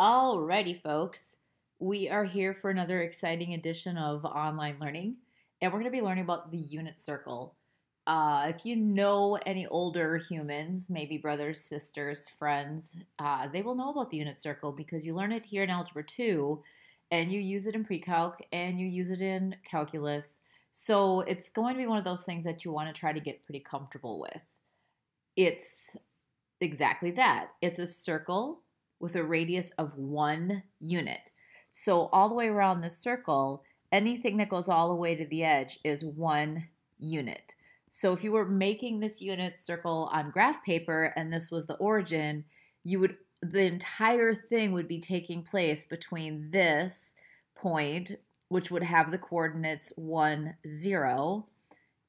Alrighty, folks. We are here for another exciting edition of online learning, and we're going to be learning about the unit circle. Uh, if you know any older humans, maybe brothers, sisters, friends, uh, they will know about the unit circle because you learn it here in Algebra 2, and you use it in pre-calc, and you use it in calculus. So it's going to be one of those things that you want to try to get pretty comfortable with. It's exactly that. It's a circle with a radius of one unit. So all the way around the circle, anything that goes all the way to the edge is one unit. So if you were making this unit circle on graph paper and this was the origin, you would the entire thing would be taking place between this point, which would have the coordinates 1, 0,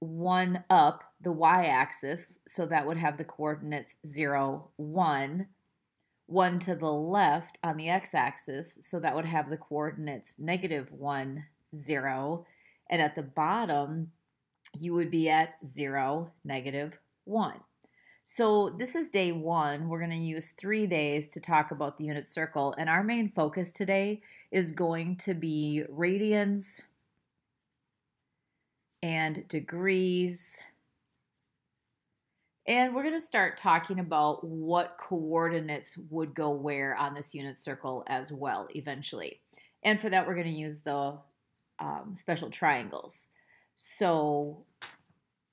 1 up the y-axis, so that would have the coordinates 0, 1, one to the left on the x-axis, so that would have the coordinates negative 1, 0. And at the bottom, you would be at 0, negative 1. So this is day one. We're going to use three days to talk about the unit circle. And our main focus today is going to be radians and degrees and we're going to start talking about what coordinates would go where on this unit circle as well eventually. And for that, we're going to use the um, special triangles. So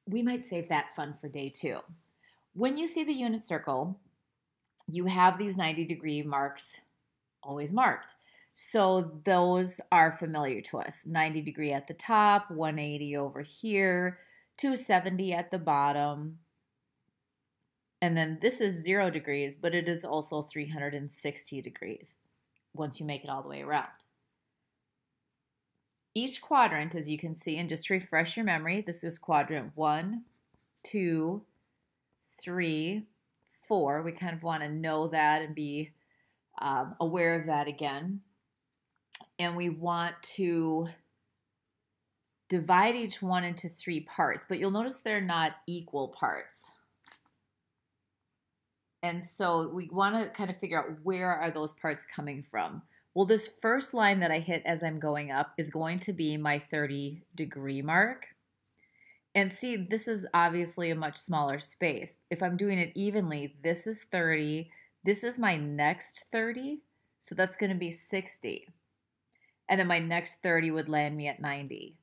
we might save that fun for day two. When you see the unit circle, you have these 90 degree marks always marked. So those are familiar to us. 90 degree at the top, 180 over here, 270 at the bottom, and then this is zero degrees, but it is also 360 degrees once you make it all the way around. Each quadrant, as you can see, and just to refresh your memory, this is quadrant one, two, three, four. We kind of want to know that and be um, aware of that again. And we want to divide each one into three parts, but you'll notice they're not equal parts. And so we want to kind of figure out where are those parts coming from. Well, this first line that I hit as I'm going up is going to be my 30 degree mark. And see, this is obviously a much smaller space. If I'm doing it evenly, this is 30, this is my next 30, so that's going to be 60. And then my next 30 would land me at 90.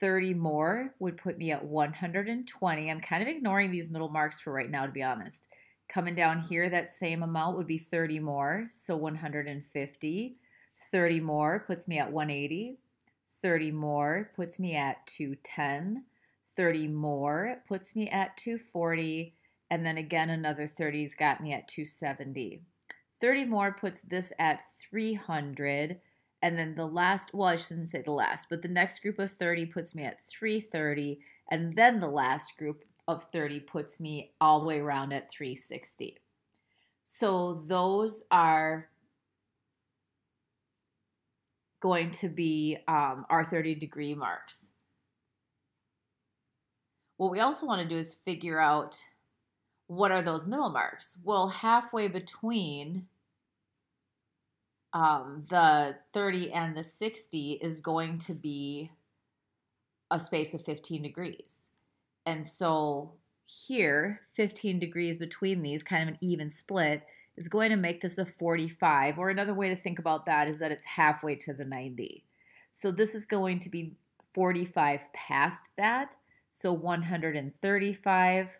30 more would put me at 120. I'm kind of ignoring these middle marks for right now, to be honest. Coming down here, that same amount would be 30 more, so 150. 30 more puts me at 180. 30 more puts me at 210. 30 more puts me at 240. And then again, another 30's got me at 270. 30 more puts this at 300. And then the last, well, I shouldn't say the last, but the next group of 30 puts me at 330. And then the last group of 30 puts me all the way around at 360. So those are going to be um, our 30 degree marks. What we also want to do is figure out what are those middle marks? Well, halfway between um, the 30 and the 60 is going to be a space of 15 degrees. And so here, 15 degrees between these, kind of an even split, is going to make this a 45. Or another way to think about that is that it's halfway to the 90. So this is going to be 45 past that. So 135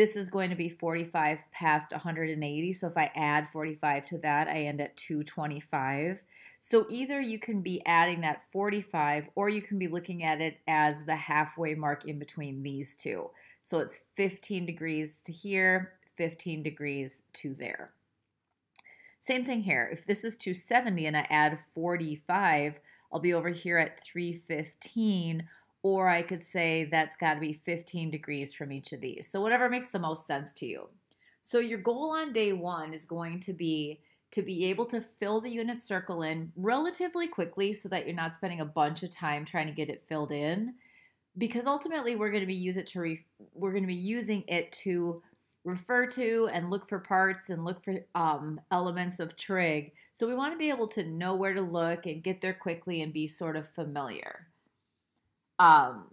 this is going to be 45 past 180. So if I add 45 to that, I end at 225. So either you can be adding that 45 or you can be looking at it as the halfway mark in between these two. So it's 15 degrees to here, 15 degrees to there. Same thing here. If this is 270 and I add 45, I'll be over here at 315 or I could say that's got to be 15 degrees from each of these. So whatever makes the most sense to you. So your goal on day one is going to be to be able to fill the unit circle in relatively quickly so that you're not spending a bunch of time trying to get it filled in because ultimately we're going to be use it to re, we're going to be using it to refer to and look for parts and look for um, elements of trig. So we want to be able to know where to look and get there quickly and be sort of familiar. Um,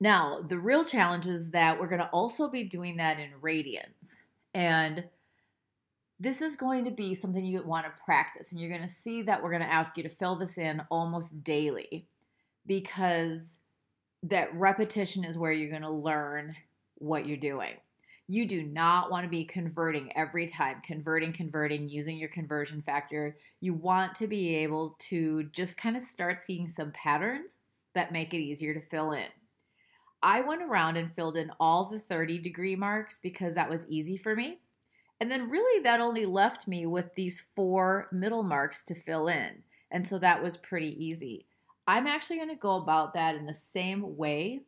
now, the real challenge is that we're going to also be doing that in radians. And this is going to be something you want to practice. And you're going to see that we're going to ask you to fill this in almost daily because that repetition is where you're going to learn what you're doing. You do not want to be converting every time, converting, converting, using your conversion factor. You want to be able to just kind of start seeing some patterns that make it easier to fill in. I went around and filled in all the 30 degree marks because that was easy for me. And then really that only left me with these four middle marks to fill in. And so that was pretty easy. I'm actually going to go about that in the same way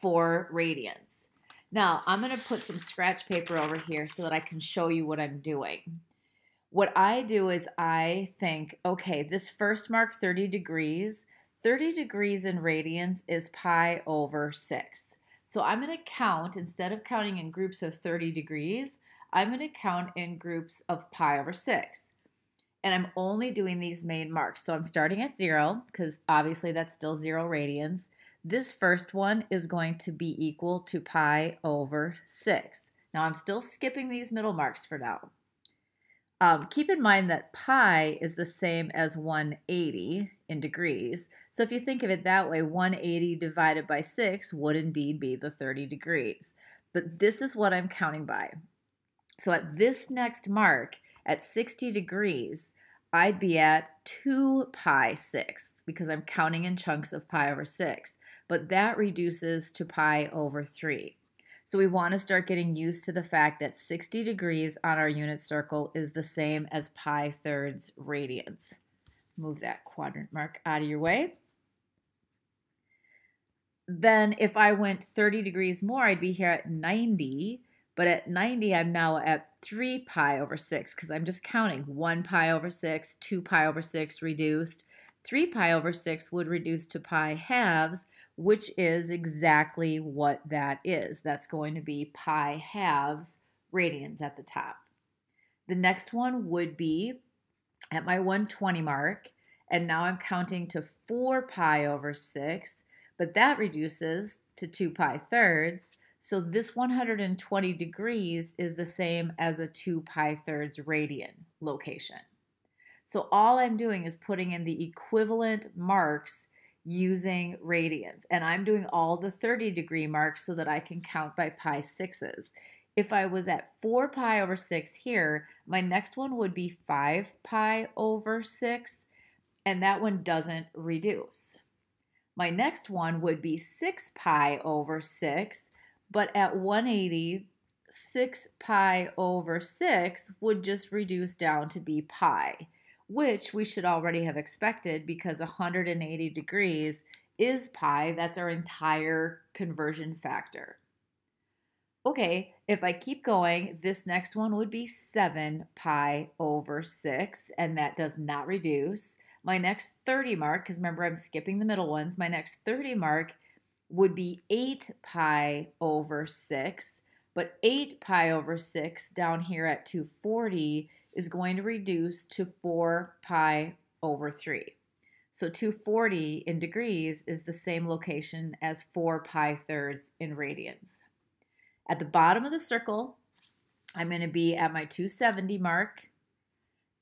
for radians. Now, I'm going to put some scratch paper over here so that I can show you what I'm doing. What I do is I think, okay, this first mark 30 degrees, 30 degrees in radians is pi over 6. So I'm going to count, instead of counting in groups of 30 degrees, I'm going to count in groups of pi over 6. And I'm only doing these main marks. So I'm starting at 0, because obviously that's still 0 radians. This first one is going to be equal to pi over 6. Now I'm still skipping these middle marks for now. Um, keep in mind that pi is the same as 180 in degrees. So if you think of it that way, 180 divided by 6 would indeed be the 30 degrees. But this is what I'm counting by. So at this next mark, at 60 degrees, I'd be at 2 pi 6 because I'm counting in chunks of pi over 6 but that reduces to pi over 3. So we want to start getting used to the fact that 60 degrees on our unit circle is the same as pi thirds radians. Move that quadrant mark out of your way. Then if I went 30 degrees more, I'd be here at 90. But at 90, I'm now at 3 pi over 6 because I'm just counting 1 pi over 6, 2 pi over 6 reduced. 3 pi over 6 would reduce to pi halves, which is exactly what that is. That's going to be pi halves radians at the top. The next one would be at my 120 mark, and now I'm counting to 4 pi over 6, but that reduces to 2 pi thirds. So this 120 degrees is the same as a 2 pi thirds radian location. So all I'm doing is putting in the equivalent marks using radians. And I'm doing all the 30 degree marks so that I can count by pi sixes. If I was at 4 pi over 6 here, my next one would be 5 pi over 6, and that one doesn't reduce. My next one would be 6 pi over 6, but at 180, 6 pi over 6 would just reduce down to be pi which we should already have expected because 180 degrees is pi. That's our entire conversion factor. Okay, if I keep going, this next one would be 7 pi over 6, and that does not reduce. My next 30 mark, because remember I'm skipping the middle ones, my next 30 mark would be 8 pi over 6, but 8 pi over 6 down here at 240 is going to reduce to 4 pi over 3. So 240 in degrees is the same location as 4 pi thirds in radians. At the bottom of the circle, I'm going to be at my 270 mark.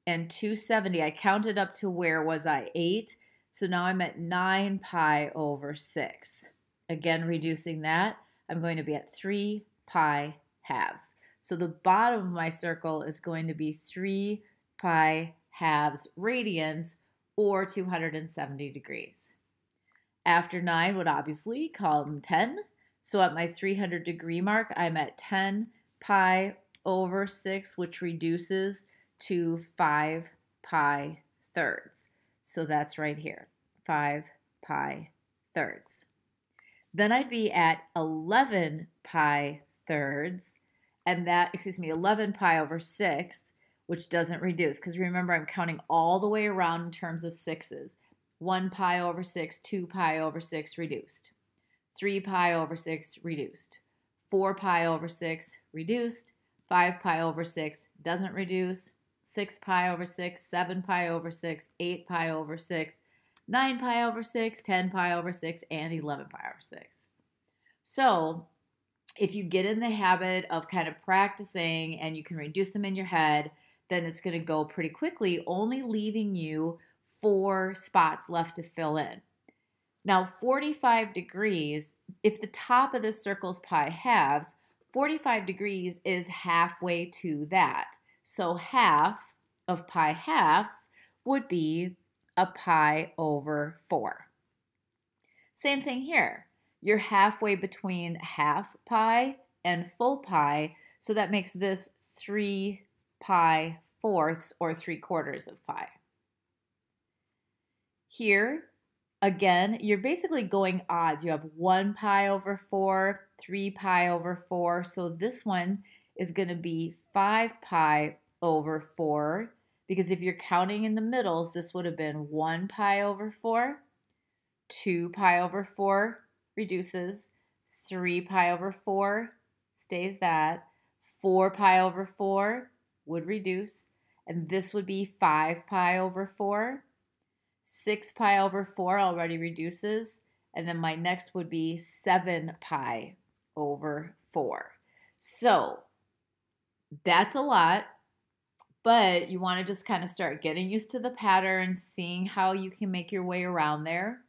And 270, I counted up to where was I? 8. So now I'm at 9 pi over 6. Again, reducing that, I'm going to be at 3 pi halves. So the bottom of my circle is going to be 3 pi halves radians or 270 degrees. After 9 would obviously come 10. So at my 300 degree mark, I'm at 10 pi over 6, which reduces to 5 pi thirds. So that's right here, 5 pi thirds. Then I'd be at 11 pi thirds, and that, excuse me, 11 pi over 6, which doesn't reduce, because remember I'm counting all the way around in terms of sixes. 1 pi over 6, 2 pi over 6 reduced. 3 pi over 6 reduced. 4 pi over 6 reduced, 5 pi over 6 doesn't reduce, 6 pi over 6, 7 pi over 6, 8 pi over 6, 9 pi over 6, 10 pi over 6, and 11 pi over 6. So if you get in the habit of kind of practicing and you can reduce them in your head, then it's going to go pretty quickly, only leaving you four spots left to fill in. Now, 45 degrees, if the top of the circle's pi halves, 45 degrees is halfway to that. So half of pi halves would be a pi over 4. Same thing here. You're halfway between half pi and full pi, so that makes this 3 pi fourths or 3 quarters of pi. Here, again, you're basically going odds. You have 1 pi over 4, 3 pi over 4, so this one is going to be 5 pi over 4, because if you're counting in the middles, this would have been 1 pi over 4, 2 pi over 4 reduces, 3 pi over 4 stays that, 4 pi over 4 would reduce, and this would be 5 pi over 4. 6 pi over 4 already reduces, and then my next would be 7 pi over 4. So that's a lot but you want to just kind of start getting used to the patterns, seeing how you can make your way around there.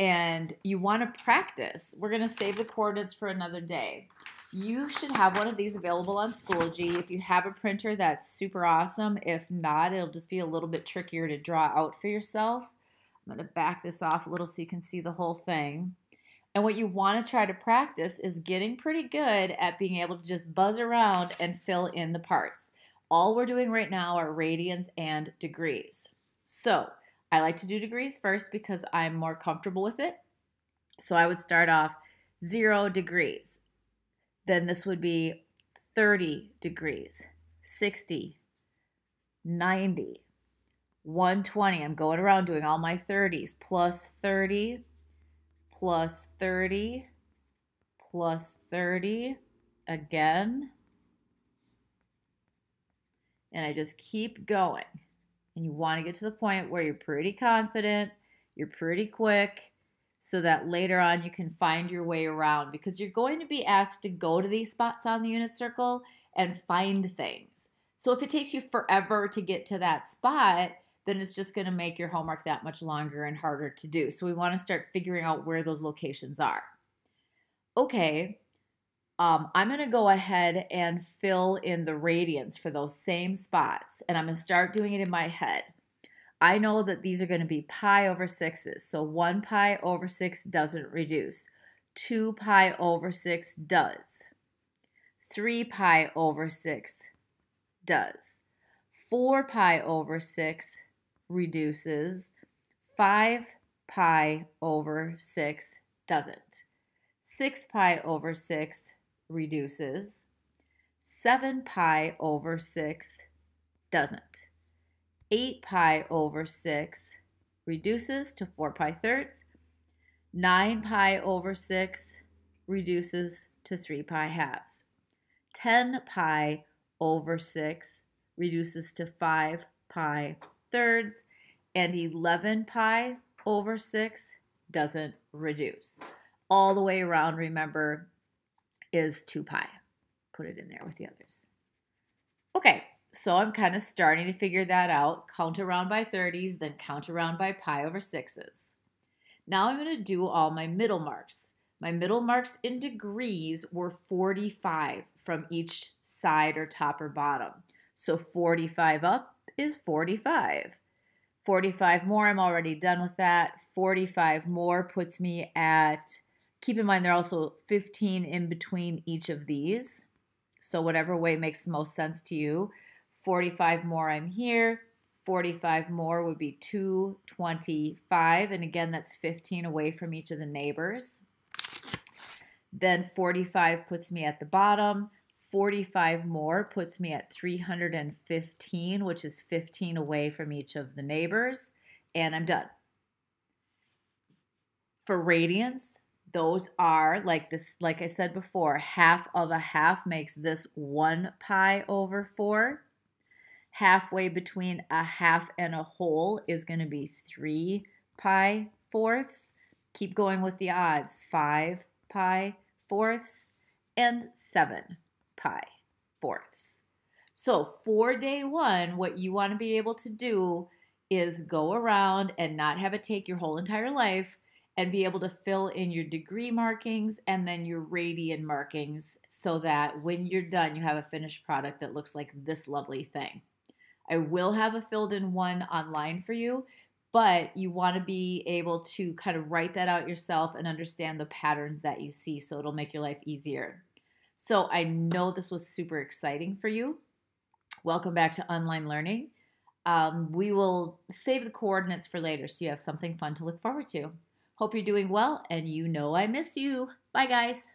And you want to practice. We're going to save the coordinates for another day. You should have one of these available on Schoology. If you have a printer, that's super awesome. If not, it'll just be a little bit trickier to draw out for yourself. I'm going to back this off a little so you can see the whole thing. And what you want to try to practice is getting pretty good at being able to just buzz around and fill in the parts. All we're doing right now are radians and degrees. So I like to do degrees first because I'm more comfortable with it. So I would start off zero degrees. Then this would be 30 degrees, 60, 90, 120. I'm going around doing all my 30s, plus 30, plus 30, plus 30, again, and I just keep going. And you want to get to the point where you're pretty confident, you're pretty quick, so that later on you can find your way around because you're going to be asked to go to these spots on the unit circle and find things. So if it takes you forever to get to that spot, then it's just going to make your homework that much longer and harder to do. So we want to start figuring out where those locations are. Okay, um, I'm going to go ahead and fill in the radians for those same spots, and I'm going to start doing it in my head. I know that these are going to be pi over 6's, so 1 pi over 6 doesn't reduce. 2 pi over 6 does. 3 pi over 6 does. 4 pi over 6 reduces. 5 pi over 6 doesn't. 6 pi over 6 reduces. 7 pi over 6 doesn't. 8 pi over 6 reduces to 4 pi thirds. 9 pi over 6 reduces to 3 pi halves. 10 pi over 6 reduces to 5 pi thirds. And 11 pi over 6 doesn't reduce. All the way around, remember, is 2 pi. Put it in there with the others. Okay, so I'm kind of starting to figure that out. Count around by 30s, then count around by pi over 6s. Now I'm going to do all my middle marks. My middle marks in degrees were 45 from each side or top or bottom. So 45 up is 45. 45 more, I'm already done with that. 45 more puts me at Keep in mind, there are also 15 in between each of these. So whatever way makes the most sense to you. 45 more, I'm here. 45 more would be 225. And again, that's 15 away from each of the neighbors. Then 45 puts me at the bottom. 45 more puts me at 315, which is 15 away from each of the neighbors. And I'm done. For radians, those are like this, like I said before, half of a half makes this one pi over four. Halfway between a half and a whole is going to be three pi fourths. Keep going with the odds. Five pi fourths and seven pi fourths. So for day one, what you want to be able to do is go around and not have it take your whole entire life and be able to fill in your degree markings and then your radian markings so that when you're done, you have a finished product that looks like this lovely thing. I will have a filled in one online for you, but you want to be able to kind of write that out yourself and understand the patterns that you see so it'll make your life easier. So I know this was super exciting for you. Welcome back to online learning. Um, we will save the coordinates for later so you have something fun to look forward to. Hope you're doing well, and you know I miss you. Bye, guys.